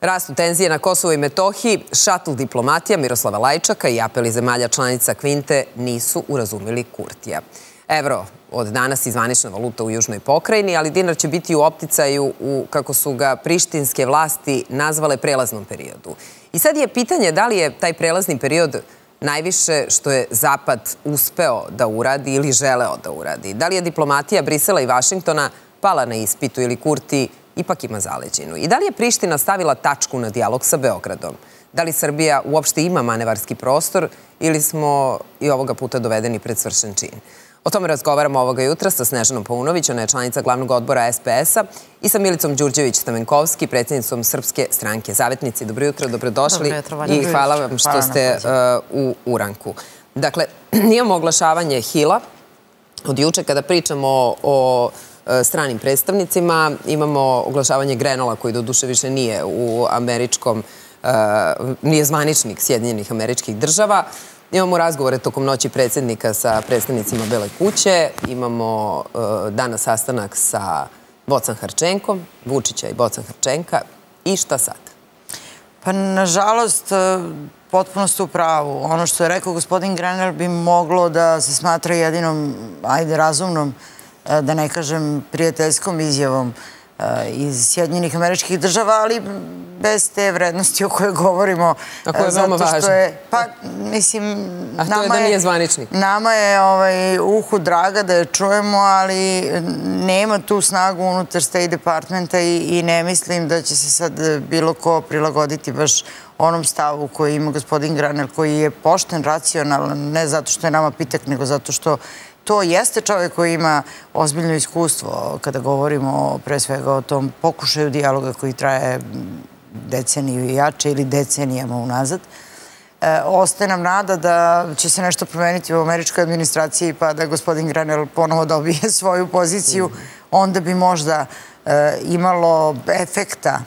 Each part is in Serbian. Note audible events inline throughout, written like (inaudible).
Rastu tenzije na Kosovo i Metohiji, šatl diplomatija Miroslava Lajčaka i apeli zemalja članica Kvinte nisu urazumili Kurtija. Evro od danas izvanična valuta u Južnoj pokrajini, ali dinar će biti u opticaju u, kako su ga prištinske vlasti nazvale, prelaznom periodu. I sad je pitanje da li je taj prelazni period najviše što je Zapad uspeo da uradi ili želeo da uradi. Da li je diplomatija Brisela i Vašingtona pala na ispitu ili Kurti ipak ima zaleđinu? I da li je Priština stavila tačku na dijalog sa Beogradom? Da li Srbija uopšte ima manevarski prostor ili smo i ovoga puta dovedeni pred svršen čin? O tome razgovaramo ovoga jutra sa Snežanom Paunović, ona je članica glavnog odbora SPS-a i sa Milicom Đurđević-Stamenkovski, predsjednicom Srpske stranke Zavetnici. Dobro jutro, dobrodošli i hvala vam što ste uh, u Uranku. Dakle, (clears throat) nijemo oglašavanje Hila od juče kada pričamo o stranim predstavnicima. Imamo oglašavanje Grenola koji do duše više nije u američkom, e, nije zvaničnik Sjedinjenih američkih država. Imamo razgovore tokom noći predsednika sa predstavnicima Bele kuće. Imamo e, danas sastanak sa Bocan Harčenkom, Vučića i Bocan Harčenka. I šta sad? Pa, nažalost, potpuno ste u pravu. Ono što je rekao gospodin Grenell bi moglo da se smatra jedinom, ajde, razumnom E, da ne kažem, prijateljskom izjavom e, iz Sjedinjenih američkih država, ali bez te vrednosti o kojoj govorimo. A koja je veoma važna. Pa, mislim... A to je da nije zvaničnik. Nama je ovaj, uhu draga da je čujemo, ali nema tu snagu unutar State Departmenta i, i ne mislim da će se sad bilo ko prilagoditi baš onom stavu koji ima gospodin Granel, koji je pošten, racionalan, ne zato što je nama pitak, nego zato što to jeste čovjek koji ima ozbiljno iskustvo kada govorimo pre svega o tom pokušaju dijaloga koji traje deceniju i jače ili decenijama unazad. E, ostaje nam nada da će se nešto promeniti u američkoj administraciji pa da gospodin Granel ponovo dobije (laughs) svoju poziciju. Onda bi možda e, imalo efekta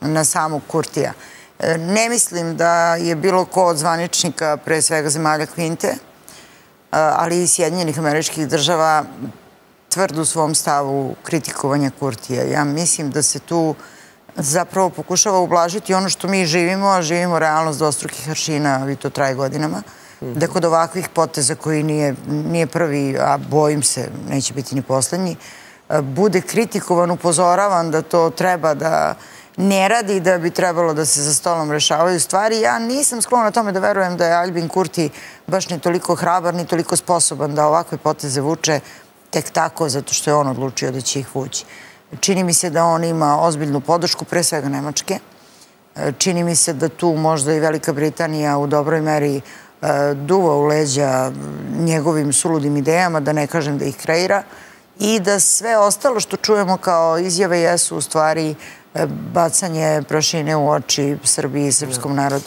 na samog Kurtija. E, ne mislim da je bilo ko od zvaničnika, pre svega zemalja Kvinte, ali i Sjedinjenih američkih država tvrd u svom stavu kritikovanja Kurtija. Ja mislim da se tu zapravo pokušava ublažiti ono što mi živimo, a živimo realnost dvostrukih aršina, vi to traje godinama, da kod ovakvih poteza koji nije, nije prvi, a bojim se, neće biti ni poslednji, bude kritikovan, upozoravan da to treba da ne radi da bi trebalo da se za stolom rešavaju stvari. Ja nisam sklona tome da verujem da je Albin Kurti baš ni toliko hrabar, ni toliko sposoban da ovakve poteze vuče tek tako, zato što je on odlučio da će ih vući. Čini mi se da on ima ozbiljnu podršku, pre svega Nemačke. Čini mi se da tu možda i Velika Britanija u dobroj meri e, duva u leđa njegovim suludim idejama, da ne kažem da ih kreira, i da sve ostalo što čujemo kao izjave jesu u stvari E, bacanje prašine u oči Srbiji i srpskom narodu.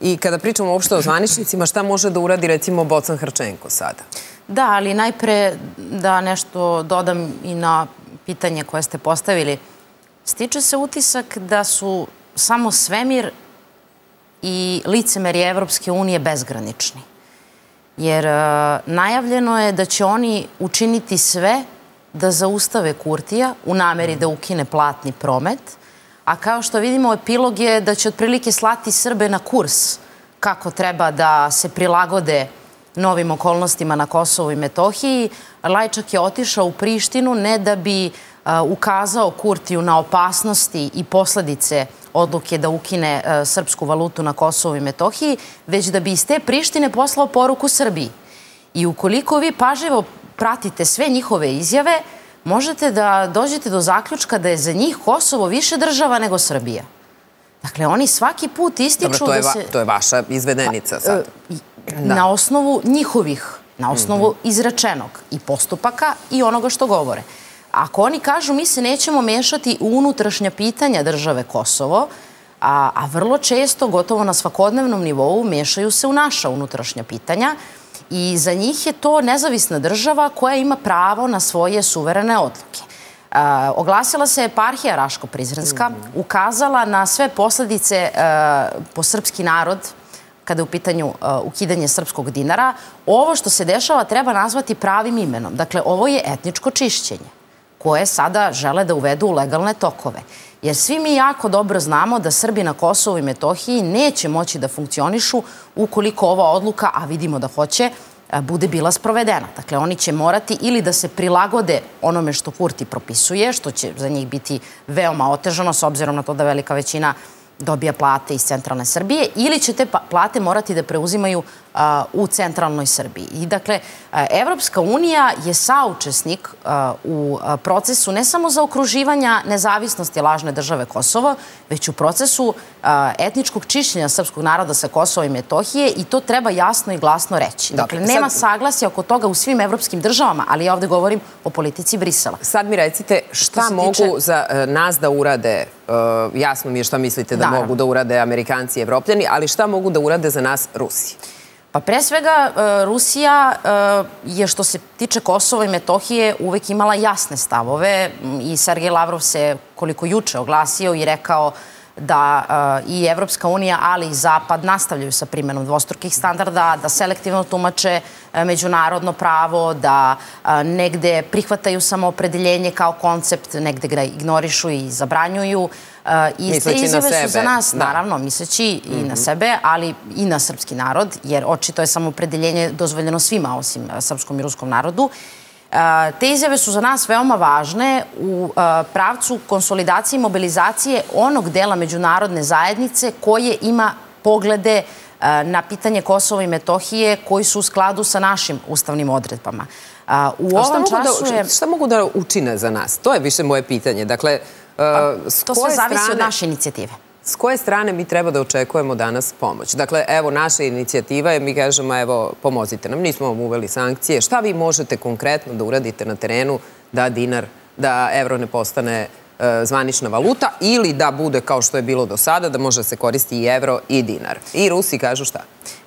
I kada pričamo uopšte o zvaničnicima, šta može da uradi recimo Bocan Hrčenko sada? Da, ali najpre da nešto dodam i na pitanje koje ste postavili. Stiče se utisak da su samo svemir i licemeri Evropske unije bezgranični. Jer uh, najavljeno je da će oni učiniti sve da zaustave Kurtija u nameri da ukine platni promet, a kao što vidimo epilog je da će otprilike slati Srbe na kurs kako treba da se prilagode novim okolnostima na Kosovu i Metohiji. Lajčak je otišao u Prištinu ne da bi ukazao Kurtiju na opasnosti i posledice odluke da ukine srpsku valutu na Kosovu i Metohiji, već da bi iz te Prištine poslao poruku Srbiji. I ukoliko vi pažljivo pratite sve njihove izjave, možete da dođete do zaključka da je za njih Kosovo više država nego Srbija. Dakle, oni svaki put ističu Dobro, to je, da se... to je vaša izvedenica sad. E, da. Na osnovu njihovih, na osnovu mhm. izrečenog i postupaka i onoga što govore. Ako oni kažu mi se nećemo mešati u unutrašnja pitanja države Kosovo, a, a vrlo često, gotovo na svakodnevnom nivou, mešaju se u naša unutrašnja pitanja, I za njih je to nezavisna država koja ima pravo na svoje suverene odluke. Uh, oglasila se eparhija Raško-Prizrenska, ukazala na sve posledice uh, po srpski narod kada je u pitanju uh, ukidanje srpskog dinara. Ovo što se dešava treba nazvati pravim imenom. Dakle, ovo je etničko čišćenje koje sada žele da uvedu u legalne tokove. Jer svi mi jako dobro znamo da Srbi na Kosovu i Metohiji neće moći da funkcionišu ukoliko ova odluka, a vidimo da hoće, bude bila sprovedena. Dakle, oni će morati ili da se prilagode onome što Kurti propisuje, što će za njih biti veoma otežano, s obzirom na to da velika većina dobija plate iz centralne Srbije ili će te pa, plate morati da preuzimaju u centralnoj Srbiji. I dakle, Evropska unija je saučesnik u procesu ne samo za okruživanja nezavisnosti lažne države Kosovo, već u procesu etničkog čišćenja srpskog naroda sa Kosova i Metohije i to treba jasno i glasno reći. Dakle, nema saglasja oko toga u svim evropskim državama, ali ja ovde govorim o politici Brisela. Sad mi recite šta mogu za e, nas da urade, e, jasno mi je šta mislite da mogu da urade Amerikanci i Evropljani, ali šta mogu da urade za nas Rusi? Pa pre svega, e, Rusija e, je što se tiče Kosova i Metohije uvek imala jasne stavove i Sergej Lavrov se koliko juče oglasio i rekao da e, i Evropska unija, ali i Zapad nastavljaju sa primjenom dvostrukih standarda, da selektivno tumače međunarodno pravo, da negde prihvataju samoopredeljenje kao koncept, negde ga ignorišu i zabranjuju. I misleći te izjave su za nas, da. naravno, misleći i mm -hmm. na mhm. sebe, ali i na srpski narod, jer očito je samoopredeljenje dozvoljeno svima, osim srpskom i ruskom narodu. Te izjave su za nas veoma važne u pravcu konsolidacije i mobilizacije onog dela međunarodne zajednice koje ima poglede na pitanje Kosova i Metohije koji su u skladu sa našim ustavnim odredbama. U ovom da času je... Šta mogu da učine za nas? To je više moje pitanje. Dakle, to sve zavisi od naše inicijative. S koje strane mi treba da očekujemo danas pomoć? Dakle, evo, naša inicijativa je, mi kažemo, evo, pomozite nam, nismo vam uveli sankcije. Šta vi možete konkretno da uradite na terenu da dinar, da evro ne postane e, zvanična valuta ili da bude kao što je bilo do sada, da može da se koristi i evro i dinar. I Rusi kažu šta?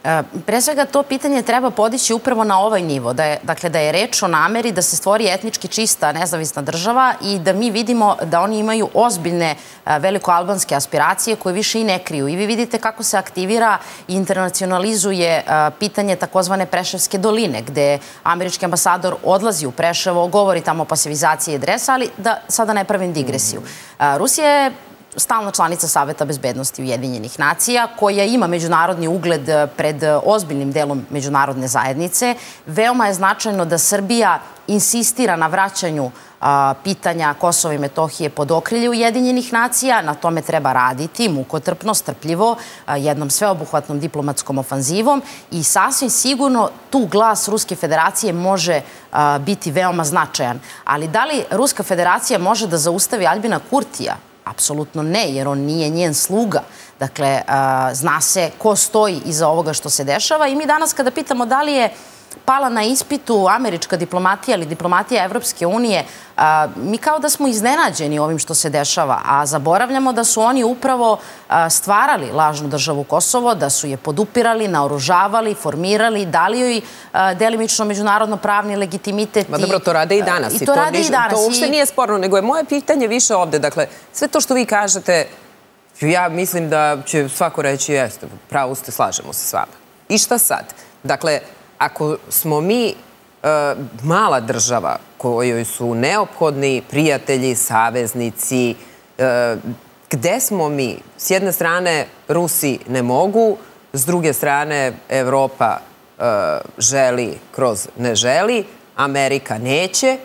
E, pre svega to pitanje treba podići upravo na ovaj nivo, da je, dakle da je reč o nameri da se stvori etnički čista nezavisna država i da mi vidimo da oni imaju ozbiljne e, velikoalbanske aspiracije koje više i ne kriju. I vi vidite kako se aktivira i internacionalizuje e, pitanje takozvane Preševske doline, gde američki ambasador odlazi u Preševo, govori tamo o pasivizaciji adresa, ali da sada ne pravim digresiju. Rusija je stalna članica Saveta bezbednosti Ujedinjenih nacija, koja ima međunarodni ugled eh, pred eh, ozbiljnim delom međunarodne zajednice. Veoma je značajno da Srbija insistira na vraćanju pitanja Kosova i Metohije pod okrilje Ujedinjenih nacija. Na tome treba raditi mukotrpno, strpljivo, jednom sveobuhvatnom diplomatskom ofanzivom i sasvim sigurno tu glas Ruske federacije može biti veoma značajan. Ali da li Ruska federacija može da zaustavi Albina Kurtija, Apsolutno ne, jer on nije njen sluga. Dakle, zna se ko stoji iza ovoga što se dešava i mi danas kada pitamo da li je pala na ispitu američka diplomatija ili diplomatija Evropske unije, mi kao da smo iznenađeni ovim što se dešava, a zaboravljamo da su oni upravo stvarali lažnu državu Kosovo, da su je podupirali, naoružavali, formirali, dali joj delimično međunarodno pravni legitimitet. Ma dobro, to rade i danas. I to, rade i danas. To uopšte nije sporno, nego je moje pitanje više ovde. Dakle, sve to što vi kažete, ja mislim da će svako reći, jeste, pravo ste, slažemo se s vama. I šta sad? Dakle, ako smo mi e, mala država kojoj su neophodni prijatelji, saveznici, e, gde smo mi? S jedne strane Rusi ne mogu, s druge strane Evropa e, želi kroz ne želi, Amerika neće.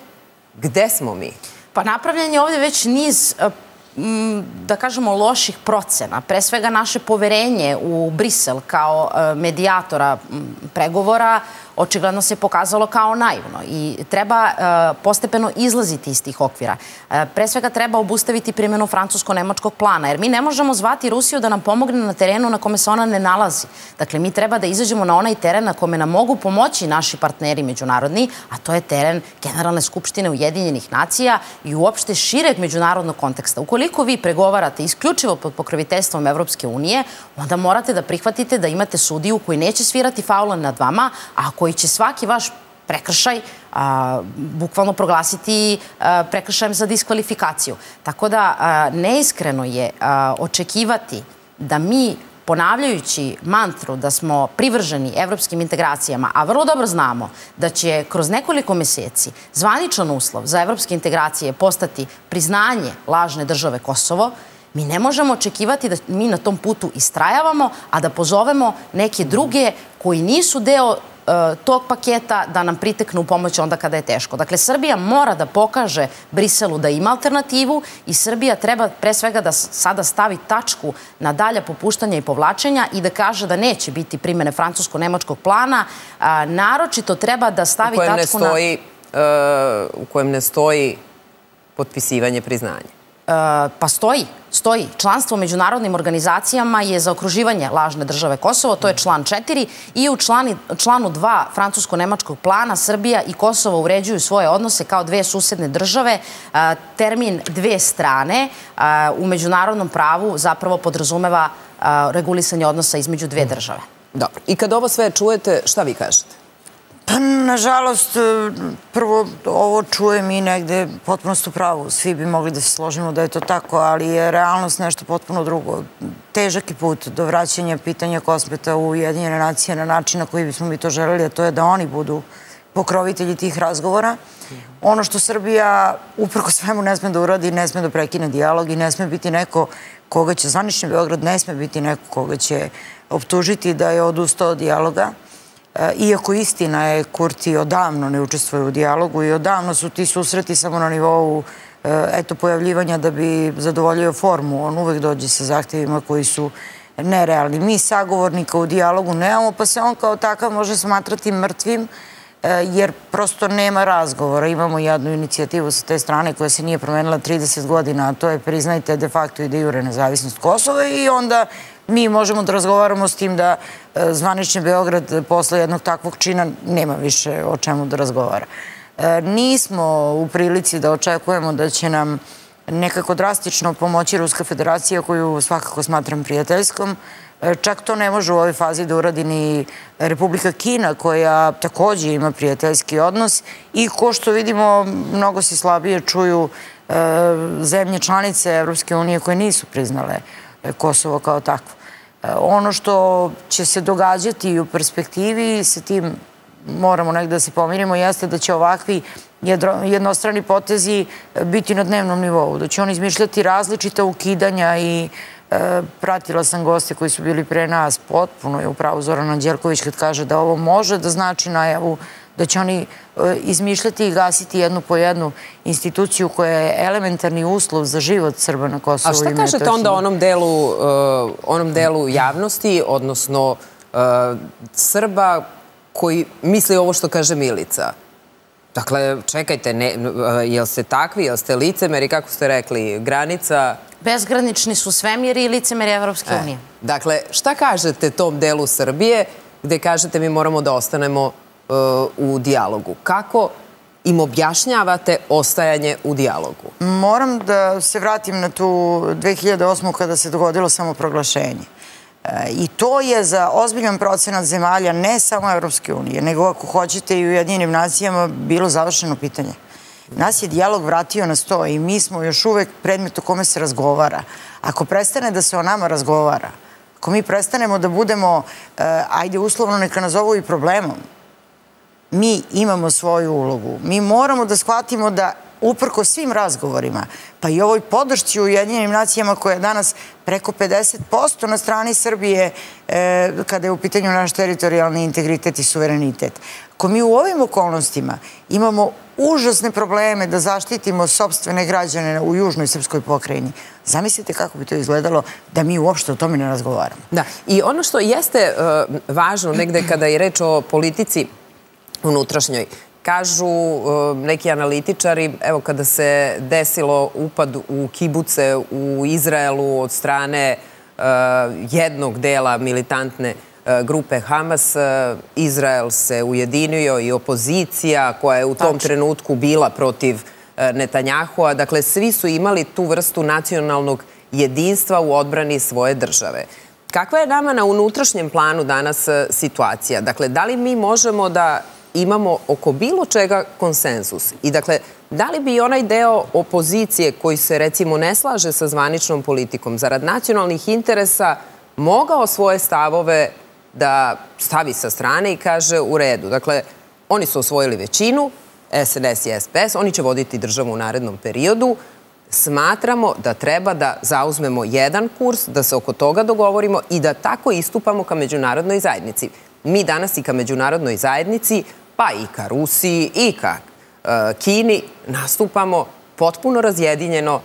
Gde smo mi? Pa napravljen je ovde već niz da kažemo, loših procena. Pre svega naše poverenje u Brisel kao medijatora pregovora očigledno se pokazalo kao naivno i treba e, postepeno izlaziti iz tih okvira. E, pre svega treba obustaviti primjenu francusko-nemačkog plana, jer mi ne možemo zvati Rusiju da nam pomogne na terenu na kome se ona ne nalazi. Dakle, mi treba da izađemo na onaj teren na kome nam mogu pomoći naši partneri međunarodni, a to je teren Generalne skupštine Ujedinjenih nacija i uopšte šireg međunarodnog konteksta. Ukoliko vi pregovarate isključivo pod pokroviteljstvom Evropske unije, onda morate da prihvatite da imate sudiju koji neće svirati faula nad vama, a koji će svaki vaš prekršaj a, bukvalno proglasiti a, prekršajem za diskvalifikaciju. Tako da a, neiskreno je a, očekivati da mi ponavljajući mantru da smo privrženi evropskim integracijama, a vrlo dobro znamo da će kroz nekoliko meseci zvaničan uslov za evropske integracije postati priznanje lažne države Kosovo, Mi ne možemo očekivati da mi na tom putu istrajavamo, a da pozovemo neke druge koji nisu deo tog paketa da nam priteknu u pomoć onda kada je teško. Dakle, Srbija mora da pokaže Briselu da ima alternativu i Srbija treba pre svega da sada stavi tačku na dalja popuštanja i povlačenja i da kaže da neće biti primene francusko-nemačkog plana. naročito treba da stavi tačku na... E, u kojem ne stoji potpisivanje priznanja. E, pa stoji, stoji. Članstvo u međunarodnim organizacijama je za okruživanje lažne države Kosovo, to je član 4 i u člani, članu 2 francusko-nemačkog plana Srbija i Kosovo uređuju svoje odnose kao dve susedne države. E, termin dve strane e, u međunarodnom pravu zapravo podrazumeva regulisanje odnosa između dve države. Dobro. I kad ovo sve čujete, šta vi kažete? Pa, nažalost, prvo ovo čujem i negde potpuno su pravu. Svi bi mogli da se složimo da je to tako, ali je realnost nešto potpuno drugo. Težak je put do vraćanja pitanja kosmeta u Ujedinjene nacije na način na koji bismo mi to želeli, a to je da oni budu pokrovitelji tih razgovora. Ono što Srbija uprko svemu ne sme da uradi, ne sme da prekine dijalog i ne sme biti neko koga će, zvanični Beograd ne sme biti neko koga će optužiti da je odustao od dijaloga E, iako istina je Kurti odavno ne učestvuje u dijalogu i odavno su ti susreti samo na nivou e, eto, pojavljivanja da bi zadovoljio formu. On uvek dođe sa zahtjevima koji su nerealni. Mi sagovornika u dijalogu nemamo, pa se on kao takav može smatrati mrtvim, e, jer prosto nema razgovora. Imamo jednu inicijativu sa te strane koja se nije promenila 30 godina, a to je priznajte de facto i de jure nezavisnost Kosova i onda mi možemo da razgovaramo s tim da e, zvanični Beograd posle jednog takvog čina nema više o čemu da razgovara. E, nismo u prilici da očekujemo da će nam nekako drastično pomoći Ruska federacija koju svakako smatram prijateljskom. E, čak to ne može u ovoj fazi da uradi ni Republika Kina koja takođe ima prijateljski odnos i ko što vidimo mnogo se slabije čuju zemlje članice Evropske unije koje nisu priznale Kosovo kao takvo. E, ono što će se događati u perspektivi, sa tim moramo negde da se pomirimo, jeste da će ovakvi jednostrani potezi biti na dnevnom nivou, da će oni izmišljati različita ukidanja i e, pratila sam goste koji su bili pre nas, potpuno je upravo Zoran Đelković kad kaže da ovo može da znači najavu da će oni e, izmišljati i gasiti jednu po jednu instituciju koja je elementarni uslov za život Srba na Metohiji. A šta kažete onda onom delu, uh, onom delu javnosti, odnosno uh, Srba koji misli ovo što kaže Milica? Dakle, čekajte, ne, jel ste takvi, jel ste licemeri, kako ste rekli, granica... Bezgranični su svemiri i licemeri Evropske unije. Dakle, šta kažete tom delu Srbije gde kažete mi moramo da ostanemo u dijalogu. Kako im objašnjavate ostajanje u dijalogu? Moram da se vratim na tu 2008. kada se dogodilo samoproglašenje. E, I to je za ozbiljan procenat zemalja, ne samo Evropske unije, nego ako hoćete i u jedinim nacijama, bilo završeno pitanje. Nas je dijalog vratio na sto i mi smo još uvek predmet o kome se razgovara. Ako prestane da se o nama razgovara, ako mi prestanemo da budemo, e, ajde uslovno neka nazovu i problemom, mi imamo svoju ulogu. Mi moramo da shvatimo da uprko svim razgovorima, pa i ovoj podršci u Ujedinjenim nacijama koja je danas preko 50% na strani Srbije e, kada je u pitanju naš teritorijalni integritet i suverenitet. Ako mi u ovim okolnostima imamo užasne probleme da zaštitimo sobstvene građane u južnoj srpskoj pokrajini, zamislite kako bi to izgledalo da mi uopšte o tome ne razgovaramo. Da, i ono što jeste uh, važno negde kada je reč o politici unutrašnjoj. Kažu e, neki analitičari, evo kada se desilo upad u kibuce u Izraelu od strane e, jednog dela militantne e, grupe Hamas, Izrael se ujedinio i opozicija koja je u tom trenutku bila protiv Netanjahua. Dakle, svi su imali tu vrstu nacionalnog jedinstva u odbrani svoje države. Kakva je nama na unutrašnjem planu danas situacija? Dakle, da li mi možemo da imamo oko bilo čega konsenzus. I dakle, da li bi onaj deo opozicije koji se recimo ne slaže sa zvaničnom politikom zarad nacionalnih interesa mogao svoje stavove da stavi sa strane i kaže u redu. Dakle, oni su osvojili većinu, SNS i SPS, oni će voditi državu u narednom periodu, smatramo da treba da zauzmemo jedan kurs, da se oko toga dogovorimo i da tako istupamo ka međunarodnoj zajednici. Mi danas i ka međunarodnoj zajednici, pa i ka Rusiji i ka e, Kini, nastupamo potpuno razjedinjeno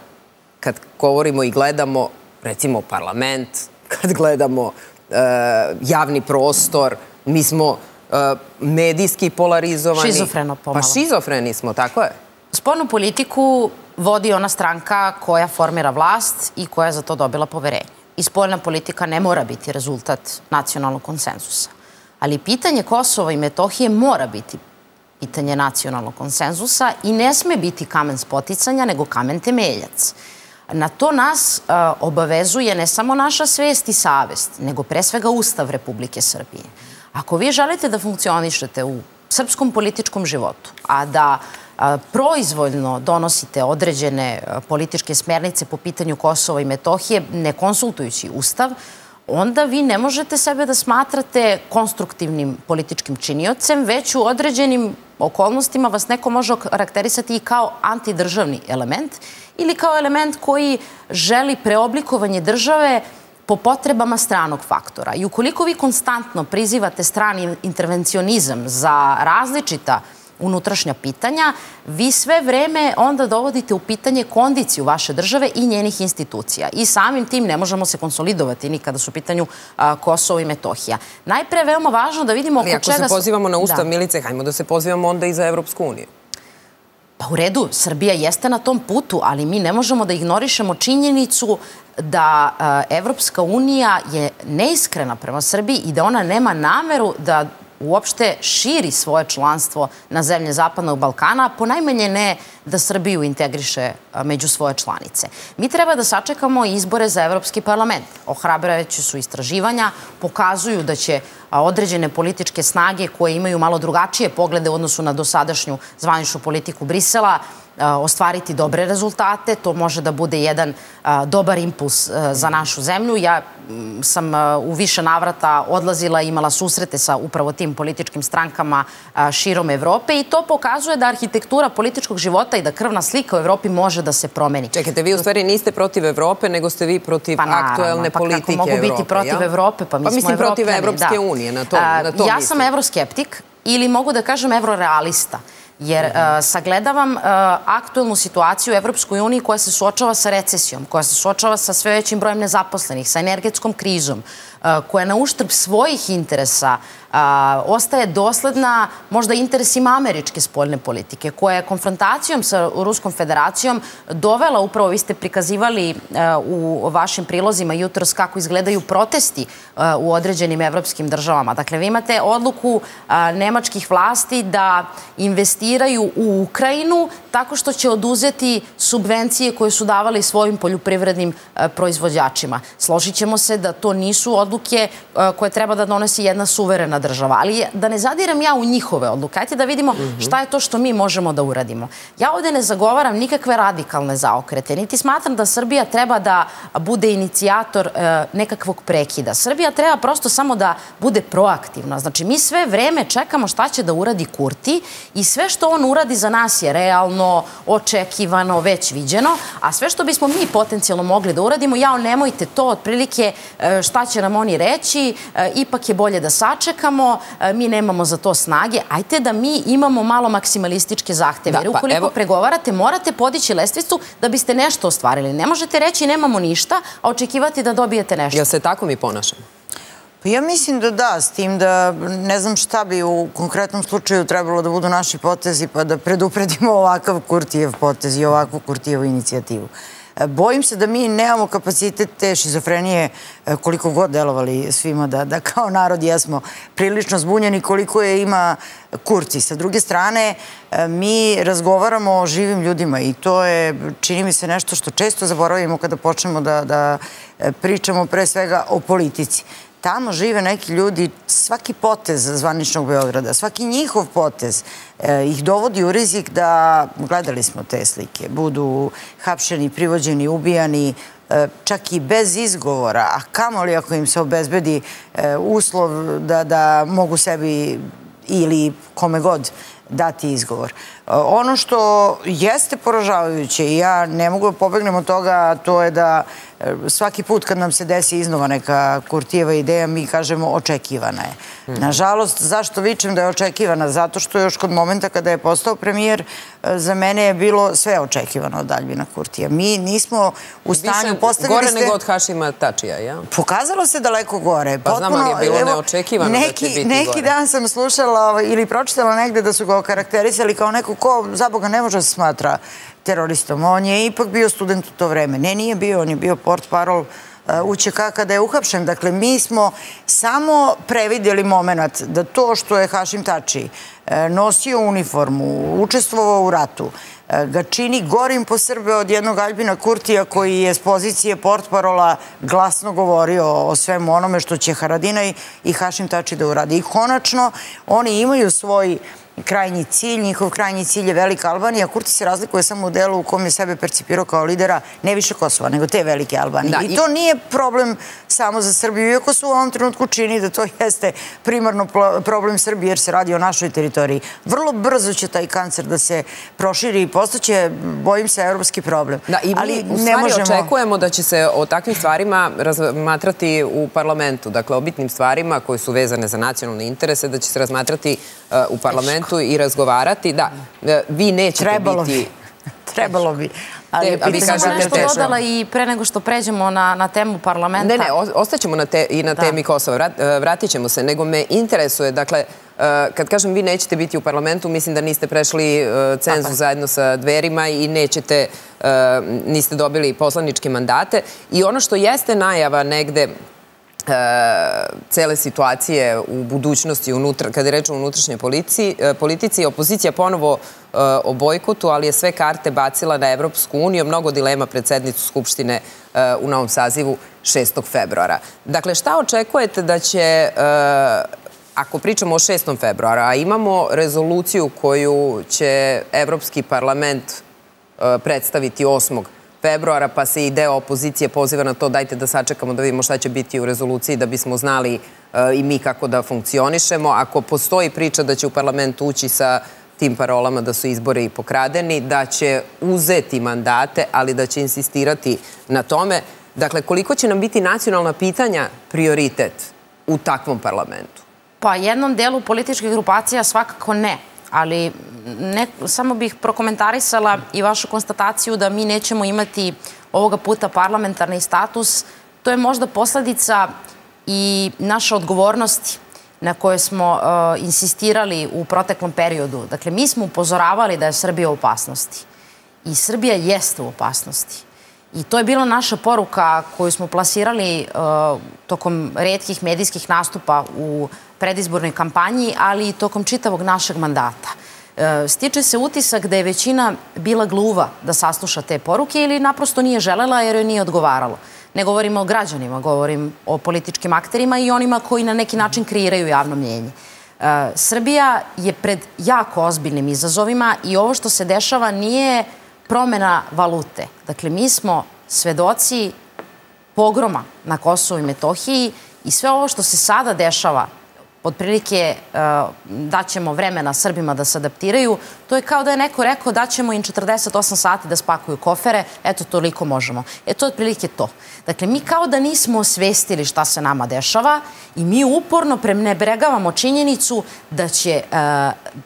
kad govorimo i gledamo, recimo, parlament, kad gledamo e, javni prostor, mi smo e, medijski polarizovani. Šizofreno pomalo. Pa šizofreni smo, tako je. Spornu politiku vodi ona stranka koja formira vlast i koja je za to dobila poverenje. I spoljna politika ne mora biti rezultat nacionalnog konsenzusa. Ali pitanje Kosova i Metohije mora biti pitanje nacionalnog konsenzusa i ne sme biti kamen spoticanja, nego kamen temeljac. Na to nas a, obavezuje ne samo naša svest i savest, nego pre svega Ustav Republike Srbije. Ako vi želite da funkcionišete u srpskom političkom životu, a da proizvoljno donosite određene političke smernice po pitanju Kosova i Metohije, ne konsultujući Ustav, onda vi ne možete sebe da smatrate konstruktivnim političkim činiocem, već u određenim okolnostima vas neko može karakterisati i kao antidržavni element ili kao element koji želi preoblikovanje države po potrebama stranog faktora. I ukoliko vi konstantno prizivate strani intervencionizam za različita unutrašnja pitanja, vi sve vreme onda dovodite u pitanje kondiciju vaše države i njenih institucija. I samim tim ne možemo se konsolidovati ni kada su u pitanju a, Kosovo i Metohija. Najpre je veoma važno da vidimo oko čega... Ali ako se pozivamo na Ustav, da. Milice, hajmo da se pozivamo onda i za Evropsku uniju. Pa u redu, Srbija jeste na tom putu, ali mi ne možemo da ignorišemo činjenicu da Evropska unija je neiskrena prema Srbiji i da ona nema nameru da uopšte širi svoje članstvo na zemlje Zapadnog Balkana, po najmanje ne da Srbiju integriše među svoje članice. Mi treba da sačekamo izbore za Evropski parlament. Ohrabrajući su istraživanja, pokazuju da će određene političke snage koje imaju malo drugačije poglede u odnosu na dosadašnju zvaničnu politiku Brisela, ostvariti dobre rezultate. To može da bude jedan dobar impuls za našu zemlju. Ja sam u više navrata odlazila i imala susrete sa upravo tim političkim strankama širom Evrope i to pokazuje da arhitektura političkog života i da krvna slika u Evropi može da se promeni. Čekajte, vi u stvari niste protiv Evrope, nego ste vi protiv pa, naravno, aktuelne pa, politike Evrope. Pa kako mogu biti protiv ja? Evrope? Pa mi pa mislim smo protiv Evropske da. unije, na to, na to Ja mislim. sam evroskeptik ili mogu da kažem evrorealista jer uh, sagledavam uh, aktuelnu situaciju u Evropskoj uniji koja se suočava sa recesijom, koja se suočava sa sve većim brojem nezaposlenih, sa energetskom krizom, koja na uštrb svojih interesa ostaje dosledna možda interesima američke spoljne politike, koja je konfrontacijom sa Ruskom federacijom dovela, upravo vi ste prikazivali u vašim prilozima jutros kako izgledaju protesti u određenim evropskim državama. Dakle, vi imate odluku nemačkih vlasti da investiraju u Ukrajinu tako što će oduzeti subvencije koje su davali svojim poljoprivrednim proizvođačima. Složit ćemo se da to nisu odluke a, koje treba da donesi jedna suverena država. Ali da ne zadiram ja u njihove odluke. Ajte da vidimo šta je to što mi možemo da uradimo. Ja ovde ne zagovaram nikakve radikalne zaokrete, niti smatram da Srbija treba da bude inicijator e, nekakvog prekida. Srbija treba prosto samo da bude proaktivna. Znači, mi sve vreme čekamo šta će da uradi Kurti i sve što on uradi za nas je realno, očekivano, već viđeno, a sve što bismo mi potencijalno mogli da uradimo, ja nemojte to otprilike e, šta će nam oni reći, e, ipak je bolje da sačekamo, čekamo, e, mi nemamo za to snage, ajte da mi imamo malo maksimalističke zahteve. Da, Jer pa ukoliko evo... pregovarate, morate podići lestvicu da biste nešto ostvarili. Ne možete reći nemamo ništa, a očekivati da dobijete nešto. Jel se tako mi ponašamo? Pa ja mislim da da, s tim da ne znam šta bi u konkretnom slučaju trebalo da budu naši potezi pa da predupredimo ovakav Kurtijev potez i ovakvu Kurtijevu inicijativu. Bojim se da mi nemamo kapacitet te šizofrenije e, koliko god delovali svima da, da kao narod jesmo prilično zbunjeni koliko je ima kurci. Sa druge strane, e, mi razgovaramo o živim ljudima i to je, čini mi se, nešto što često zaboravimo kada počnemo da, da e, pričamo pre svega o politici tamo žive neki ljudi, svaki potez zvaničnog Beograda, svaki njihov potez eh, ih dovodi u rizik da, gledali smo te slike, budu hapšeni, privođeni, ubijani, eh, čak i bez izgovora, a kamoli ako im se obezbedi eh, uslov da, da mogu sebi ili kome god dati izgovor. Ono što jeste poražavajuće i ja ne mogu da pobegnem od toga, to je da e, svaki put kad nam se desi iznova neka Kurtijeva ideja, mi kažemo očekivana je. Mhm. Nažalost, zašto vičem da je očekivana? Zato što još kod momenta kada je postao premijer, e, za mene je bilo sve očekivano od Albina Kurtija. Mi nismo u stanju postavili Gore nego od Hašima Tačija, ja? Pokazalo se daleko gore. Pa znam, ali je bilo neočekivano da će biti gore. Neki dan sam slušala ovaj, ili pročitala negde da su ga okarakterisali kao neko ko, za Boga, ne može da se smatra teroristom. On je ipak bio student u to vreme. Ne, nije bio, on je bio port parol uh, UČK kada je uhapšen. Dakle, mi smo samo previdjeli moment da to što je Hašim Tači uh, nosio uniformu, učestvovao u ratu, uh, ga čini gorim po Srbe od jednog Albina Kurtija koji je s pozicije portparola glasno govorio o svemu onome što će Haradina i Hašim Tači da uradi. I konačno, oni imaju svoj krajnji cilj. Njihov krajnji cilj je Velika Albanija. Kurti se razlikuje samo u delu u kom je sebe percipirao kao lidera ne više Kosova, nego te Velike Albanije. Da, I to nije problem samo za Srbiju, iako se u ovom trenutku čini da to (laughs) jeste primarno problem Srbije, jer se radi o našoj teritoriji. Vrlo brzo će taj kancer da se proširi i postaće, bojim se, evropski problem. Da, i mi u stvari očekujemo da će se o takvim stvarima razmatrati u parlamentu. Dakle, o bitnim stvarima koje su vezane za nacionalne interese, da će se razmatrati uh, u parlamentu parlamentu i razgovarati. Da, e, vi nećete Trebalo biti... Bi. Trebalo bi. Ali Te, bi samo nešto teško. dodala i pre nego što pređemo na, na temu parlamenta. Ne, ne, ostaćemo na te, i na da. temi Kosova. Vrat, e, vratit ćemo se, nego me interesuje, dakle, e, kad kažem vi nećete biti u parlamentu, mislim da niste prešli cenzu zajedno sa dverima i nećete, niste dobili poslaničke mandate. I ono što jeste najava negde cele situacije u budućnosti, unutra, kada je reč o unutrašnjoj e, politici, opozicija ponovo e, o bojkotu, ali je sve karte bacila na Evropsku uniju, mnogo dilema pred sednicu Skupštine u novom sazivu 6. februara. Dakle, šta očekujete da će, ako pričamo o 6. februara, a imamo rezoluciju koju će Evropski parlament predstaviti 8 februara, pa se i deo opozicije poziva na to dajte da sačekamo da vidimo šta će biti u rezoluciji da bismo znali e, i mi kako da funkcionišemo. Ako postoji priča da će u parlament ući sa tim parolama da su izbore i pokradeni, da će uzeti mandate, ali da će insistirati na tome. Dakle, koliko će nam biti nacionalna pitanja prioritet u takvom parlamentu? Pa jednom delu političkih grupacija svakako ne ali ne, samo bih prokomentarisala i vašu konstataciju da mi nećemo imati ovoga puta parlamentarni status. To je možda posledica i naše odgovornosti na koje smo uh, insistirali u proteklom periodu. Dakle, mi smo upozoravali da je Srbija u opasnosti. I Srbija jeste u opasnosti. I to je bila naša poruka koju smo plasirali uh, tokom redkih medijskih nastupa u predizbornoj kampanji, ali i tokom čitavog našeg mandata. E, stiče se utisak da je većina bila gluva da sasluša te poruke ili naprosto nije želela jer joj nije odgovaralo. Ne govorim o građanima, govorim o političkim akterima i onima koji na neki način kreiraju javno mnjenje. E, Srbija je pred jako ozbiljnim izazovima i ovo što se dešava nije promena valute. Dakle, mi smo svedoci pogroma na Kosovo i Metohiji i sve ovo što se sada dešava otprilike uh, daćemo vremena Srbima da se adaptiraju, to je kao da je neko rekao daćemo im 48 sati da spakuju kofere, eto toliko možemo. E to je otprilike to. Dakle, mi kao da nismo osvestili šta se nama dešava i mi uporno prenebregavamo činjenicu da će uh,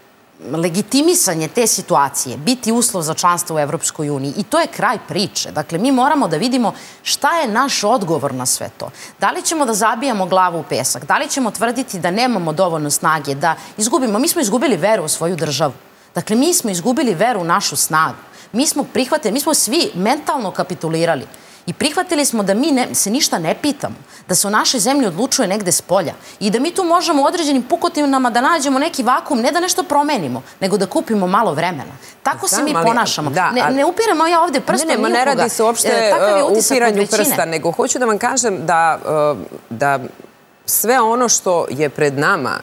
legitimisanje te situacije biti uslov za članstvo u Evropskoj uniji i to je kraj priče. Dakle, mi moramo da vidimo šta je naš odgovor na sve to. Da li ćemo da zabijamo glavu u pesak? Da li ćemo tvrditi da nemamo dovoljno snage, da izgubimo? Mi smo izgubili veru u svoju državu. Dakle, mi smo izgubili veru u našu snagu. Mi smo prihvatili, mi smo svi mentalno kapitulirali. I prihvatili smo da mi ne, se ništa ne pitamo, da se u našoj zemlji odlučuje negde s polja i da mi tu možemo u određenim pukotinama da nađemo neki vakum, ne da nešto promenimo, nego da kupimo malo vremena. Tako se mi ponašamo. Da, ne, ne upiramo ja ovde prstom ne, ne, ne radi se uopšte e, uh, upiranju prsta, nego hoću da vam kažem da, uh, da sve ono što je pred nama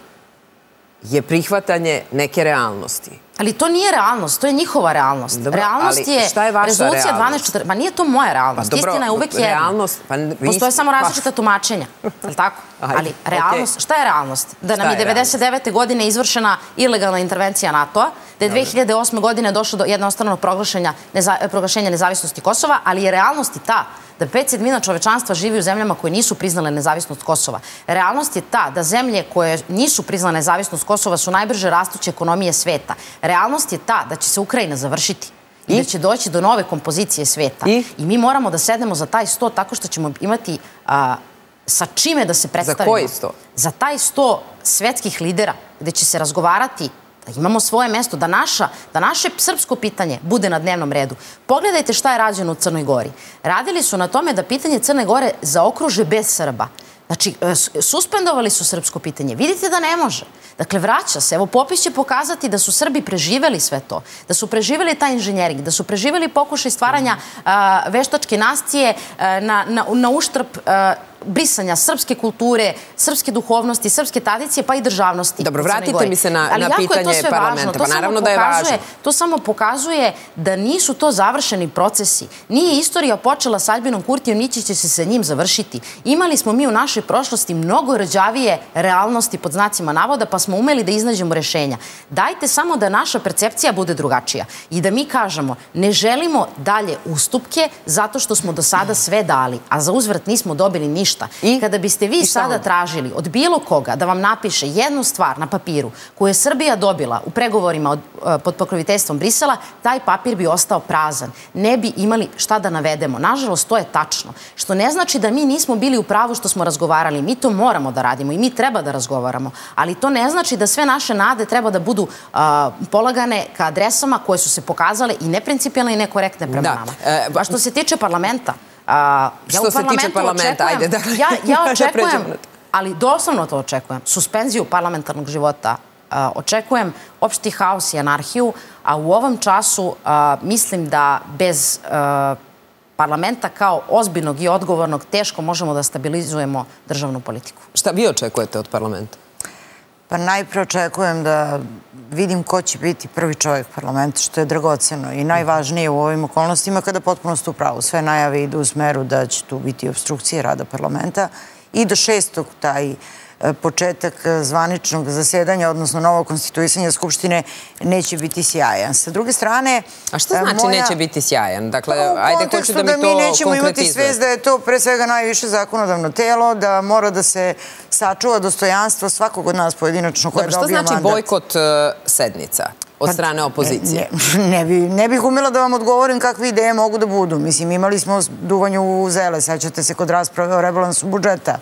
je prihvatanje neke realnosti. Ali to nije realnost, to je njihova realnost. Dobro, realnost ali je, šta je vaša rezolucija realnost? 12.4. Ma nije to moja realnost. Pa dobro, Istina je uvek jedna. realnost, pa vi- Postoje samo pa- različita tumačenja. Je tako? (laughs) Ajde, Ali realnost, šta je realnost? Da nam Šta je je realnost? 99. godine izvršena ilegalna intervencija NATO-a, da je 2008. godine došlo do jednostavnog proglašenja, neza, proglašenja nezavisnosti Kosova, ali je realnost i ta da pet sedmina čovečanstva živi u zemljama koje nisu priznale nezavisnost Kosova. Realnost je ta da zemlje koje nisu priznale nezavisnost Kosova su najbrže rastuće ekonomije sveta. Realnost je ta da će se Ukrajina završiti i, da će doći do nove kompozicije sveta. I? I mi moramo da sednemo za taj sto tako što ćemo imati a, sa čime da se predstavimo. koji sto? Za taj sto svetskih lidera gde će se razgovarati da imamo svoje mesto, da, naša, da naše srpsko pitanje bude na dnevnom redu. Pogledajte šta je rađeno u Crnoj Gori. Radili su na tome da pitanje Crne Gore zaokruže bez Srba. Znači, e, suspendovali su srpsko pitanje. Vidite da ne može. Dakle, vraća se. Evo, popis će pokazati da su Srbi preživeli sve to. Da su preživeli taj inženjering, da su preživeli pokušaj stvaranja a, veštačke nacije a, na, na, na uštrb a, brisanja srpske kulture, srpske duhovnosti, srpske tradicije, pa i državnosti. Dobro, vratite mi se na- Ali na pitanje parlamenta. Pa naravno da je pokazuje- važno. To samo pokazuje da nisu to završeni procesi. Nije istorija počela s Albinom Kurtijom, nići će se sa njim završiti. Imali smo mi u našoj prošlosti mnogo rđavije realnosti pod znacima navoda, pa smo umeli da iznađemo rešenja. Dajte samo da naša percepcija bude drugačija i da mi kažemo ne želimo dalje ustupke zato što smo do sada sve dali, a za uzvrat nismo dobili ništa. I? Kada biste vi sada onda? tražili od bilo koga da vam napiše jednu stvar na papiru koju je Srbija dobila u pregovorima od, e, pod pokroviteljstvom Brisela, taj papir bi ostao prazan. Ne bi imali šta da navedemo. Nažalost, to je tačno. Što ne znači da mi nismo bili u pravu što smo razgovarali. Mi to moramo da radimo i mi treba da razgovaramo. Ali to ne znači da sve naše nade treba da budu a, polagane ka adresama koje su se pokazale i neprincipijalne i nekorektne prema Da. nama. E, A što se tiče parlamenta, ja Što se tiče parlamenta, očekujem- ajde, dakle, ja, (laughs) ja da očekujem ali doslovno to očekujem. Suspenziju parlamentarnog života očekujem opšti haos i anarhiju, a u ovom času a, mislim da bez a, parlamenta kao ozbiljnog i odgovornog teško možemo da stabilizujemo državnu politiku. Šta vi očekujete od parlamenta? Pa najpre očekujem da vidim ko će biti prvi čovjek parlamenta, što je dragoceno i najvažnije u ovim okolnostima kada potpuno stu pravu. Sve najave idu u smeru da će tu biti obstrukcije rada parlamenta i do šestog taj početak e, zvaničnog zasedanja, odnosno novo konstituisanja Skupštine, neće biti sjajan. Sa druge strane... A šta e, znači moja- neće biti sjajan? Dakle, Pa, u ajde, hoću kontekstu da mi to mi nećemo imati svest da je to pre svega najviše zakonodavno telo, da mora da se sačuva dostojanstvo svakog od nas pojedinačno koje Dobro, dobija znači mandat. bojkot e, sednica od strane opozicije? Ne, ne, bi, ne bih umela da vam odgovorim kakve ideje mogu da budu. Mislim, imali smo duvanje u zele, sećate se kod rasprave o rebalansu budžeta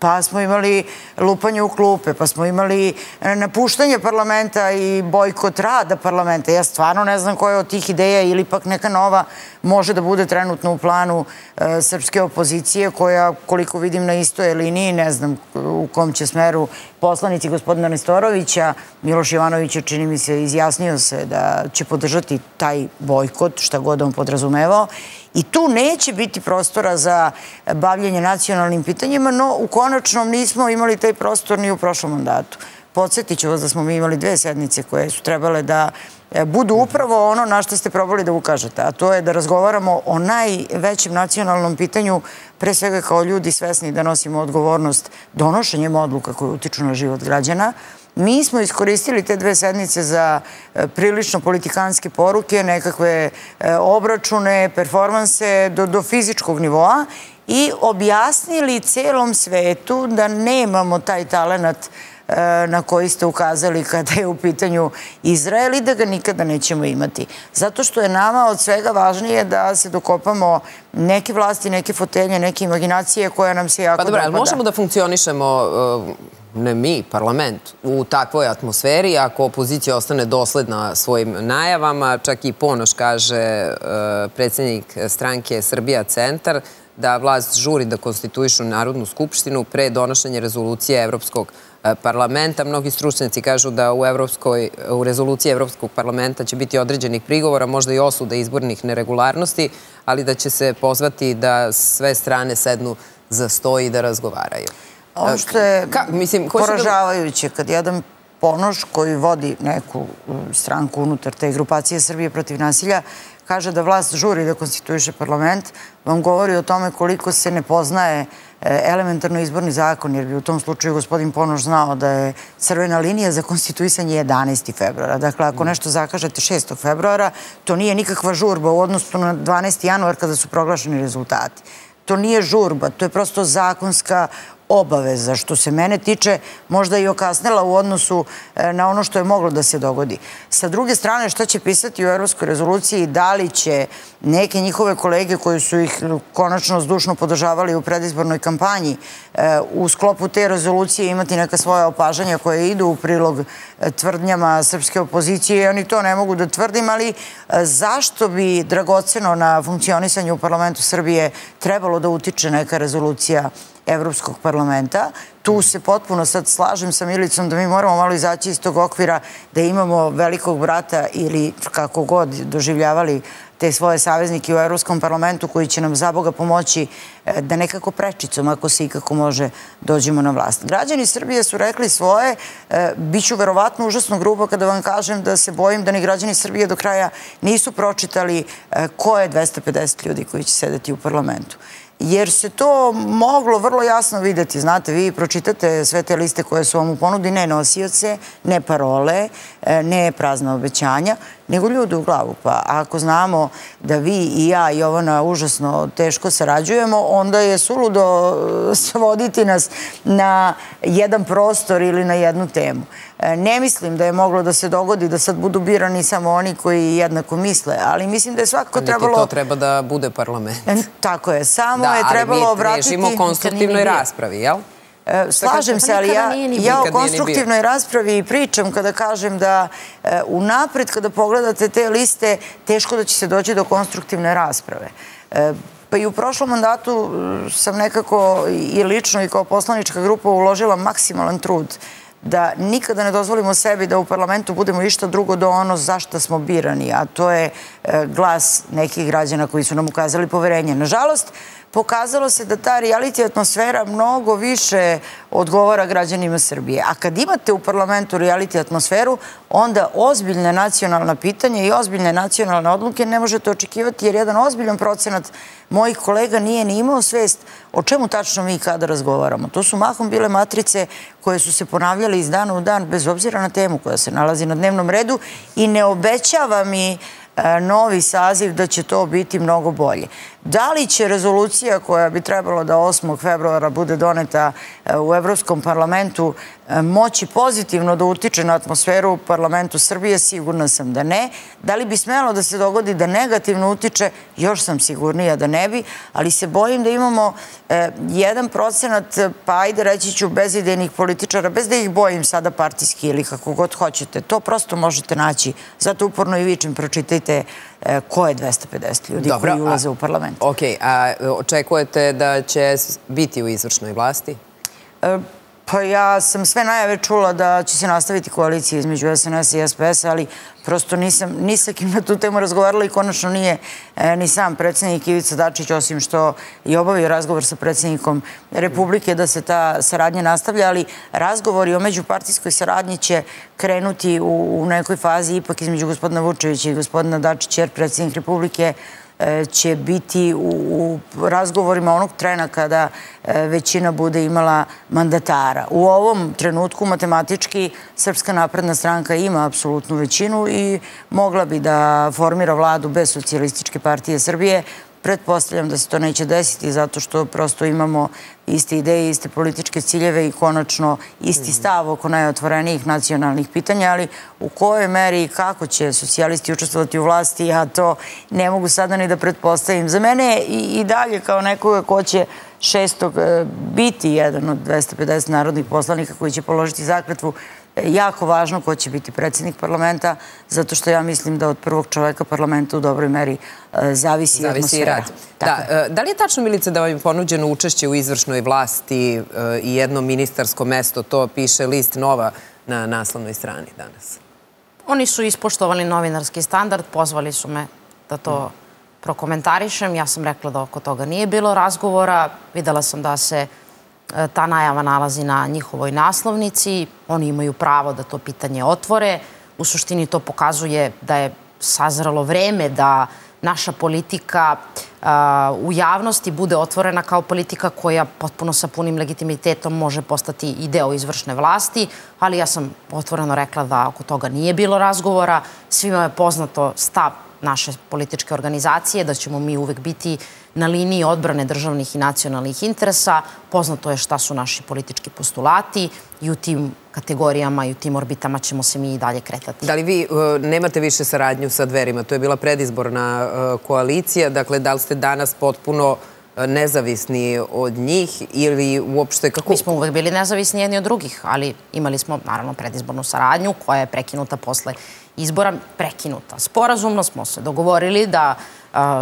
pa smo imali lupanje u klupe, pa smo imali e, napuštanje parlamenta i bojkot rada parlamenta. Ja stvarno ne znam koja od tih ideja ili pak neka nova može da bude trenutno u planu e, srpske opozicije koja, koliko vidim na istoj liniji, ne znam u kom će smeru poslanici gospodina Nestorovića, Miloš Jovanović je, čini mi se, izjasnio se da će podržati taj bojkot, šta god on podrazumevao. I tu neće biti prostora za bavljanje nacionalnim pitanjima, no u konačnom nismo imali taj prostor ni u prošlom mandatu. Podsjetit ću vas da smo mi imali dve sednice koje su trebale da e, budu upravo ono na što ste probali da ukažete, a to je da razgovaramo o najvećem nacionalnom pitanju, pre svega kao ljudi svesni da nosimo odgovornost donošenjem odluka koje utiču na život građana. Mi smo iskoristili te dve sednice za e, prilično politikanske poruke, nekakve e, obračune, performanse do, do fizičkog nivoa i objasnili celom svetu da nemamo taj talenat e, na koji ste ukazali kada je u pitanju Izrael i da ga nikada nećemo imati. Zato što je nama od svega važnije da se dokopamo neke vlasti, neke fotelje, neke imaginacije koja nam se jako Pa dobro, ali dopada. možemo da funkcionišemo, ne mi, parlament, u takvoj atmosferi ako opozicija ostane dosledna svojim najavama, čak i Ponoš kaže e, predsjednik stranke Srbija Centar, da vlast žuri da konstituišu Narodnu skupštinu pre donošenja rezolucije Evropskog e, parlamenta. Mnogi stručnjaci kažu da u, Evropskoj, u rezoluciji Evropskog parlamenta će biti određenih prigovora, možda i osuda izbornih neregularnosti, ali da će se pozvati da sve strane sednu za sto i da razgovaraju. Ono što je Ka- mislim, da- poražavajuće, kad jedan Ponoš, koji vodi neku stranku unutar te grupacije Srbije protiv nasilja, kaže da vlast žuri da konstituiše parlament, vam govori o tome koliko se ne poznaje e, elementarno izborni zakon, jer bi u tom slučaju gospodin Ponoš znao da je crvena linija za konstituisanje 11. februara. Dakle, ako nešto zakažete 6. februara, to nije nikakva žurba u odnosu na 12. januar kada su proglašeni rezultati. To nije žurba, to je prosto zakonska obaveza. Što se mene tiče, možda i okasnela u odnosu e, na ono što je moglo da se dogodi. Sa druge strane, šta će pisati u Evropskoj rezoluciji, da li će neke njihove kolege koji su ih konačno zdušno podržavali u predizbornoj kampanji e, u sklopu te rezolucije imati neka svoja opažanja koje idu u prilog e, tvrdnjama srpske opozicije i oni to ne mogu da tvrdim, ali zašto bi dragoceno na funkcionisanju u parlamentu Srbije trebalo da utiče neka rezolucija Evropskog parlamenta. Tu se potpuno sad slažem sa Milicom da mi moramo malo izaći iz tog okvira da imamo velikog brata ili kako god doživljavali te svoje saveznike u Evropskom parlamentu koji će nam za Boga pomoći e, da nekako prečicom, ako se ikako može, dođemo na vlast. Građani Srbije su rekli svoje, e, biću verovatno užasno grubo kada vam kažem da se bojim da ni građani Srbije do kraja nisu pročitali e, ko je 250 ljudi koji će sedeti u parlamentu jer se to moglo vrlo jasno videti. Znate, vi pročitate sve te liste koje su vam u ponudi, ne nosioce, ne parole, e, ne prazna obećanja, nego ljudi u glavu. Pa ako znamo da vi i ja Jovana užasno teško sarađujemo, onda je suludo e, svoditi nas na jedan prostor ili na jednu temu. E, ne mislim da je moglo da se dogodi da sad budu birani samo oni koji jednako misle, ali mislim da je svakako trebalo... Niti to treba da bude parlament. E, tako je, samo da, je trebalo obratiti... Da, ali mi težimo konstruktivnoj raspravi, jel? Slažem se, ali ja, ja o konstruktivnoj raspravi pričam kada kažem da e, unapred kada pogledate te liste teško da će se doći do konstruktivne rasprave. E, pa i u prošlom mandatu sam nekako i lično i kao poslanička grupa uložila maksimalan trud da nikada ne dozvolimo sebi da u parlamentu budemo išta drugo do ono zašto smo birani, a to je e, glas nekih građana koji su nam ukazali poverenje. Nažalost, pokazalo se da ta reality atmosfera mnogo više odgovara građanima Srbije. A kad imate u parlamentu reality atmosferu, onda ozbiljne nacionalna pitanja i ozbiljne nacionalne odluke ne možete očekivati jer jedan ozbiljan procenat mojih kolega nije ni imao svest o čemu tačno mi kada razgovaramo. To su mahom bile matrice koje su se ponavljale iz dana u dan bez obzira na temu koja se nalazi na dnevnom redu i ne obećava mi E, novi saziv da će to biti mnogo bolje. Da li će rezolucija koja bi trebalo da 8. februara bude doneta e, u Evropskom parlamentu e, moći pozitivno da utiče na atmosferu u parlamentu Srbije? Sigurna sam da ne. Da li bi smelo da se dogodi da negativno utiče? Još sam sigurnija da ne bi, ali se bojim da imamo jedan procenat, pa ajde reći ću, bezidejnih političara, bez da ih bojim sada partijski ili kako god hoćete. To prosto možete naći. Zato uporno i vičem, pročitajte E, ko je 250 ljudi koji ulaze u parlament. Ok, a očekujete da će biti u izvršnoj vlasti? E, pa ja sam sve najave čula da će se nastaviti koalicija između SNS i SPS, ali prosto nisam ni sa kim na tu temu razgovarala i konačno nije e, ni sam predsednik Ivica Dačić, osim što je obavio razgovor sa predsednikom Republike da se ta saradnja nastavlja, ali razgovori o međupartijskoj saradnji će krenuti u, u nekoj fazi ipak između gospodina Vučevića i gospodina Dačića, jer predsednik Republike će biti u, razgovorima onog trena kada e, većina bude imala mandatara. U ovom trenutku matematički Srpska napredna stranka ima apsolutnu većinu i mogla bi da formira vladu bez socijalističke partije Srbije, Pretpostavljam da se to neće desiti zato što prosto imamo iste ideje, iste političke ciljeve i konačno isti stav oko najotvorenijih nacionalnih pitanja, ali u kojoj meri i kako će socijalisti učestvovati u vlasti, ja to ne mogu sada ni da pretpostavim. Za mene je i, dalje kao nekoga ko će šestog e, biti jedan od 250 narodnih poslanika koji će položiti zakletvu jako važno ko će biti predsednik parlamenta, zato što ja mislim da od prvog čoveka parlamenta u dobroj meri e, zavisi, rad. Da, e, da li je tačno, Milice, da vam je ponuđeno učešće u izvršnoj vlasti e, i jedno ministarsko mesto? To piše list Nova na naslovnoj strani danas. Oni su ispoštovali novinarski standard, pozvali su me da to prokomentarišem. Ja sam rekla da oko toga nije bilo razgovora. Videla sam da se ta najava nalazi na njihovoj naslovnici. Oni imaju pravo da to pitanje otvore. U suštini to pokazuje da je sazralo vreme da naša politika u javnosti bude otvorena kao politika koja potpuno sa punim legitimitetom može postati i deo izvršne vlasti, ali ja sam otvoreno rekla da oko toga nije bilo razgovora. Svima je poznato stav naše političke organizacije, da ćemo mi uvek biti na liniji odbrane državnih i nacionalnih interesa. Poznato je šta su naši politički postulati i u tim kategorijama i u tim orbitama ćemo se mi i dalje kretati. Da li vi uh, nemate više saradnju sa dverima? To je bila predizborna uh, koalicija. Dakle, da li ste danas potpuno uh, nezavisni od njih ili uopšte kako... Mi smo uvek bili nezavisni jedni od drugih, ali imali smo naravno predizbornu saradnju koja je prekinuta posle izbora prekinuta. Sporazumno smo se dogovorili da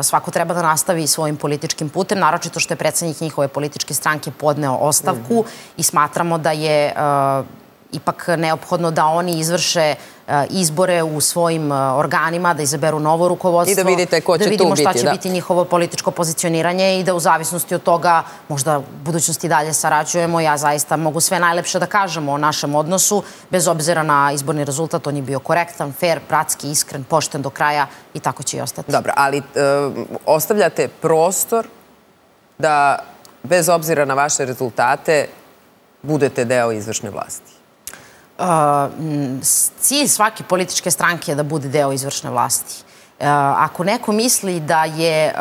svako treba da nastavi svojim političkim putem, naročito što je predsednik njihove političke stranke podneo ostavku i smatramo da je ipak neophodno da oni izvrše e, izbore u svojim e, organima, da izaberu novo rukovodstvo. I da vidite ko će tu biti. Da vidimo šta će da. biti njihovo političko pozicioniranje i da u zavisnosti od toga možda u budućnosti dalje sarađujemo. Ja zaista mogu sve najlepše da kažemo o našem odnosu, bez obzira na izborni rezultat. On je bio korektan, fair, bratski, iskren, pošten do kraja i tako će i ostati. Dobro, ali e, ostavljate prostor da bez obzira na vaše rezultate budete deo izvršne vlasti cilj svake političke stranke je da bude deo izvršne vlasti. Ako neko misli da je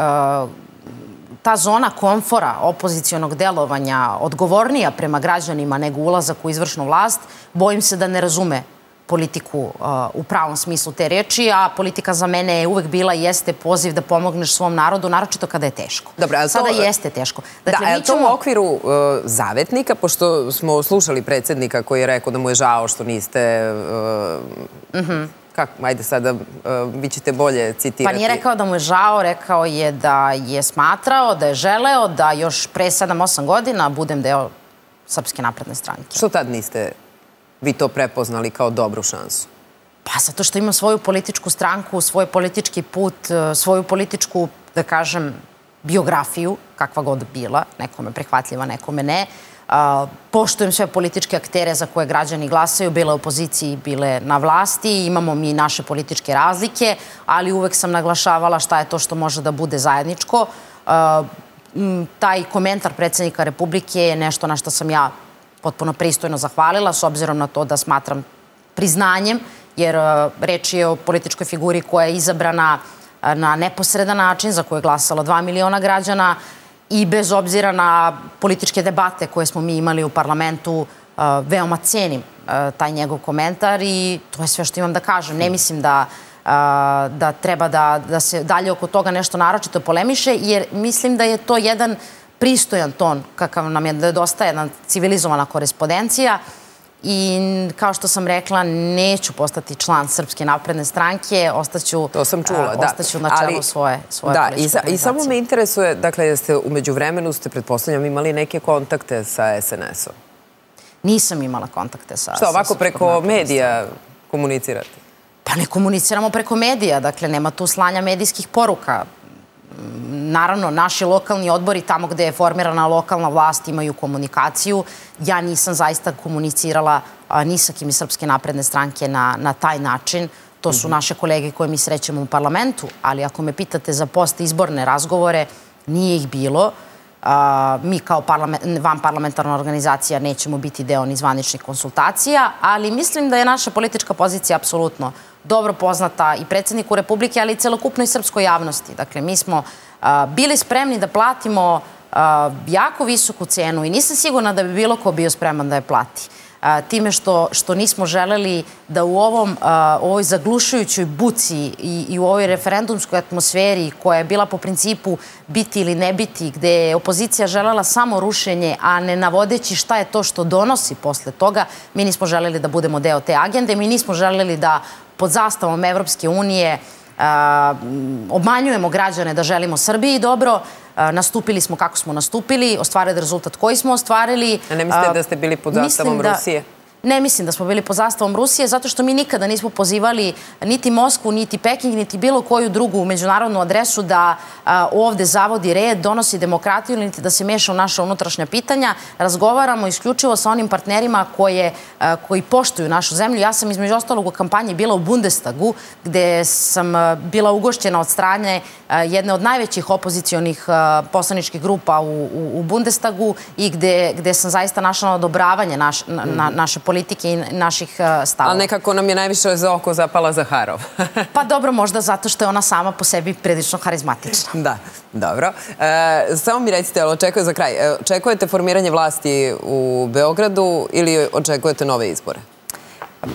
ta zona komfora opozicijonog delovanja odgovornija prema građanima nego ulazak u izvršnu vlast, bojim se da ne razume politiku uh, u pravom smislu te reči, a politika za mene je uvek bila i jeste poziv da pomogneš svom narodu, naročito kada je teško. Dobro, ali Sada to, jeste teško. Dakle, da, ali ćemo... to u okviru uh, zavetnika, pošto smo slušali predsednika koji je rekao da mu je žao što niste... Uh, mm -hmm kako, ajde sada, uh, vi ćete bolje citirati. Pa nije rekao da mu je žao, rekao je da je smatrao, da je želeo da još pre 7-8 godina budem deo Srpske napredne stranke. Što tad niste vi to prepoznali kao dobru šansu? Pa zato što imam svoju političku stranku, svoj politički put, e, svoju političku, da kažem, biografiju, kakva god bila, nekome prihvatljiva, nekome ne. poštujem sve političke aktere za koje građani glasaju, bile opoziciji, bile na vlasti, imamo mi naše političke razlike, ali uvek sam naglašavala šta je to što može da bude zajedničko. taj komentar predsednika Republike je nešto na što sam ja potpuno pristojno zahvalila, s obzirom na to da smatram priznanjem, jer e, reč je o političkoj figuri koja je izabrana e, na neposredan način, za koju je glasalo 2 miliona građana i bez obzira na političke debate koje smo mi imali u parlamentu, e, veoma cenim taj njegov komentar i to je sve što imam da kažem. Ne mislim da da treba da, da se dalje oko toga nešto naročito polemiše, jer mislim da je to jedan pristojan ton kakav nam je nedostaje jedna civilizovana korespondencija i kao što sam rekla, neću postati član Srpske napredne stranke, ostaću, to sam čula, da. ostaću na čelu svoje, svoje da, i, sa, i samo me interesuje, dakle, jeste umeđu vremenu ste, pretpostavljam, imali neke kontakte sa SNS-om? Nisam imala kontakte sa... Što, ovako preko medija komunicirate? Pa ne komuniciramo preko medija, dakle, nema tu slanja medijskih poruka naravno, naši lokalni odbori, tamo gde je formirana lokalna vlast, imaju komunikaciju. Ja nisam zaista komunicirala ni sa kim iz Srpske napredne stranke na, na taj način. To su mhm. naše kolege koje mi srećemo u parlamentu, ali ako me pitate za post izborne razgovore, nije ih bilo. A, mi kao parlament, van parlamentarna organizacija nećemo biti deo ni zvaničnih konsultacija, ali mislim da je naša politička pozicija apsolutno dobro poznata i predsedniku Republike, ali i celokupnoj srpskoj javnosti. Dakle, mi smo bili spremni da platimo jako visoku cenu i nisam sigurna da bi bilo ko bio spreman da je plati time što, što nismo želeli da u ovom, ovoj zaglušujućoj buci i, i u ovoj referendumskoj atmosferi koja je bila po principu biti ili ne biti, gde je opozicija želela samo rušenje, a ne navodeći šta je to što donosi posle toga, mi nismo želeli da budemo deo te agende, mi nismo želeli da pod zastavom Evropske unije obmanjujemo građane da želimo Srbiji dobro, nastupili smo kako smo nastupili, ostvarili rezultat koji smo ostvarili. A ne mislite da ste bili pod zastavom da, Rusije? Ne mislim da smo bili pod zastavom Rusije, zato što mi nikada nismo pozivali niti Moskvu, niti Peking, niti bilo koju drugu međunarodnu adresu da ovde zavodi red, donosi demokratiju, niti da se meša u naša unutrašnja pitanja. Razgovaramo isključivo sa onim partnerima koji poštuju našu zemlju. Ja sam između ostalog u kampanji bila u Bundestagu, gde sam bila ugošćena od strane jedne od najvećih opozicionih poslaničkih grupa u, u, Bundestagu i gde, sam zaista našla odobravanje naš, na, na, naše politike i naših stavova. Ali nekako nam je najviše za oko zapala Zaharov. (laughs) pa dobro, možda zato što je ona sama po sebi prilično harizmatična. Da, dobro. E, samo mi recite, očekuje za kraj, e, očekujete formiranje vlasti u Beogradu ili očekujete nove izbore?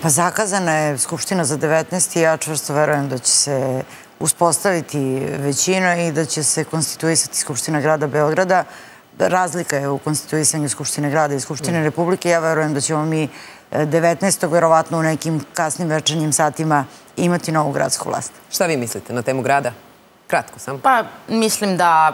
Pa zakazana je Skupština za 19. i ja čvrsto verujem da će se uspostaviti većina i da će se konstituisati Skupština grada Beograda. Razlika je u konstituisanju Skupštine grada i Skupštine mm. Republike. Ja verujem da ćemo mi 19. verovatno u nekim kasnim večernjim satima imati novu gradsku vlast. Šta vi mislite na temu grada? Kratko samo. Pa mislim da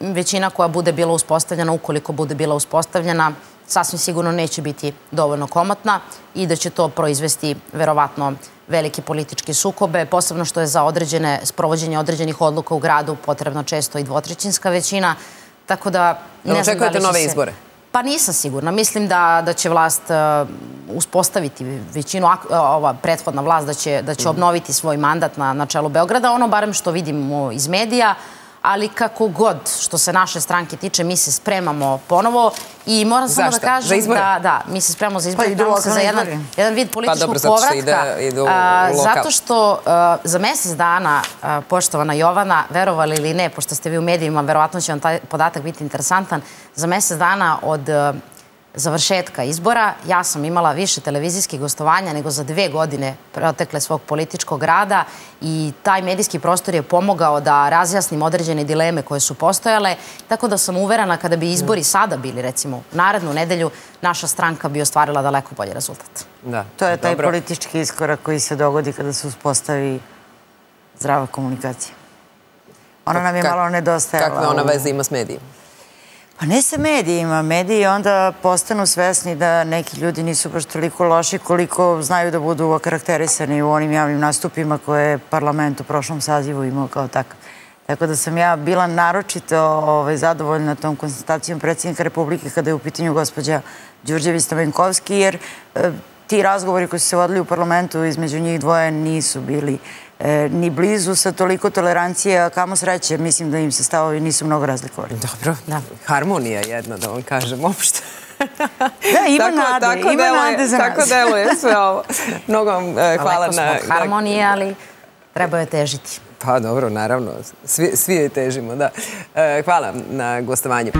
većina koja bude bila uspostavljena, ukoliko bude bila uspostavljena, sasvim sigurno neće biti dovoljno komotna i da će to proizvesti verovatno velike političke sukobe, posebno što je za određene, sprovođenje određenih odluka u gradu potrebna često i dvotrećinska većina. Tako da ne znam Očekujete da li nove se... izbore? Pa nisam sigurna. Mislim da, da će vlast uh, uspostaviti većinu, uh, ova prethodna vlast da će, da će mm. obnoviti svoj mandat na, na čelu Beograda. Ono barem što vidimo iz medija, ali kako god što se naše stranke tiče, mi se spremamo ponovo i moram samo da kažem da, da, mi se spremamo za izbore, pa se za jedan, jedan vid političkog pa, dobro, povratka. Ide, ide u, u zato što a, za mesec dana, a, poštovana Jovana, verovali ili ne, pošto ste vi u medijima, verovatno će vam taj podatak biti interesantan, za mesec dana od završetka izbora. Ja sam imala više televizijskih gostovanja nego za dve godine protekle svog političkog rada i taj medijski prostor je pomogao da razjasnim određene dileme koje su postojale, tako da sam uverena kada bi izbori sada bili, recimo, narednu nedelju, naša stranka bi ostvarila daleko bolji rezultat. Da. To je taj Dobro. politički iskorak koji se dogodi kada se uspostavi zdrava komunikacija. Ona nam je malo nedostajala. Kakve ona veze ima s medijima? Pa ne sa medijima. Mediji onda postanu svesni da neki ljudi nisu baš toliko loši koliko znaju da budu okarakterisani u onim javnim nastupima koje je parlament u prošlom sazivu imao kao takav. Tako da sam ja bila naročito ovaj, zadovoljna tom konstatacijom predsjednika Republike kada je u pitanju gospođa Đurđevi Stamenkovski, jer e, ti razgovori koji su se vodili u parlamentu između njih dvoje nisu bili e, ni blizu sa toliko tolerancije, a kamo sreće, mislim da im se stavovi nisu mnogo razlikovali. Dobro, da. harmonija jedna, da vam kažem, uopšte. Da, ima tako, nade, tako ima deluje, nade za nas. Tako deluje sve ovo. Mnogo vam e, hvala na... Daleko smo harmonije, ali treba je težiti. Pa dobro, naravno. Svi, svi joj težimo, da. E, hvala na gostovanju.